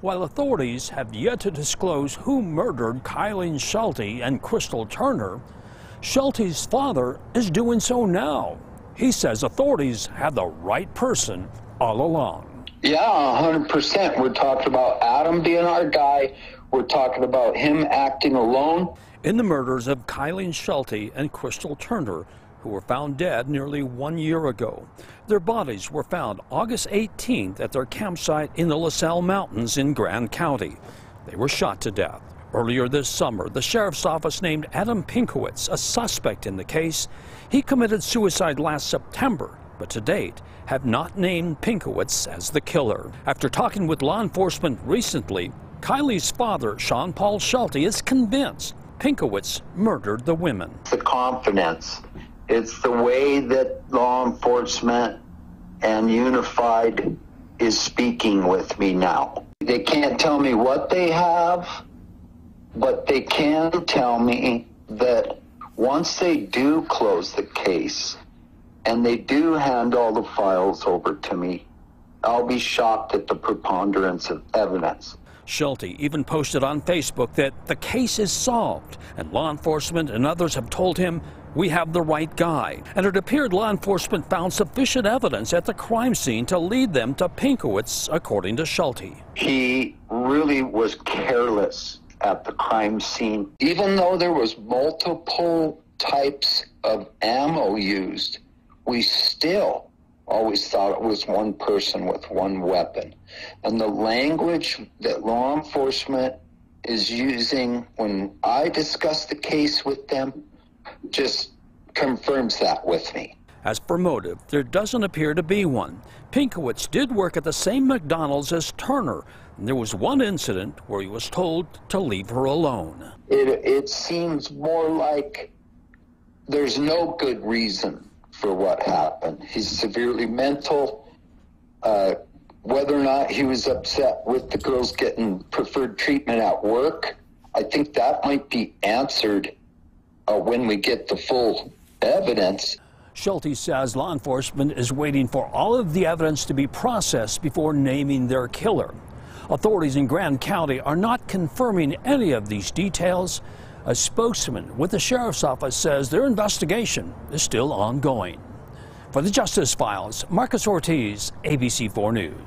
While authorities have yet to disclose who murdered Kylen Schulte and Crystal Turner, Schulte's father is doing so now. He says authorities had the right person all along. Yeah, 100%. We're talking about Adam being our guy. We're talking about him acting alone. In the murders of Kylen Schulte and Crystal Turner, who were found dead nearly one year ago. Their bodies were found August 18th at their campsite in the La Sal Mountains in Grand County. They were shot to death. Earlier this summer, the sheriff's office named Adam Pinkowitz a suspect in the case. He committed suicide last September, but to date have not named Pinkowitz as the killer. After talking with law enforcement recently, Kylie's father, Sean Paul Schulte, is convinced Pinkowitz murdered the women. The confidence it's the way that law enforcement and Unified is speaking with me now. They can't tell me what they have, but they can tell me that once they do close the case and they do hand all the files over to me, I'll be shocked at the preponderance of evidence. Schulte even posted on Facebook that the case is solved, and law enforcement and others have told him, we have the right guy. And it appeared law enforcement found sufficient evidence at the crime scene to lead them to Pinkowitz, according to Schulte. He really was careless at the crime scene. Even though there was multiple types of ammo used, we still always thought it was one person with one weapon. And the language that law enforcement is using when I discuss the case with them just confirms that with me. As for motive, there doesn't appear to be one. Pinkowitz did work at the same McDonald's as Turner. And there was one incident where he was told to leave her alone. It, it seems more like there's no good reason for what happened. He's severely mental. Uh, whether or not he was upset with the girls getting preferred treatment at work, I think that might be answered uh, when we get the full evidence. Schulte says law enforcement is waiting for all of the evidence to be processed before naming their killer. Authorities in Grand County are not confirming any of these details. A spokesman with the sheriff's office says their investigation is still ongoing. For the Justice Files, Marcus Ortiz, ABC4 News.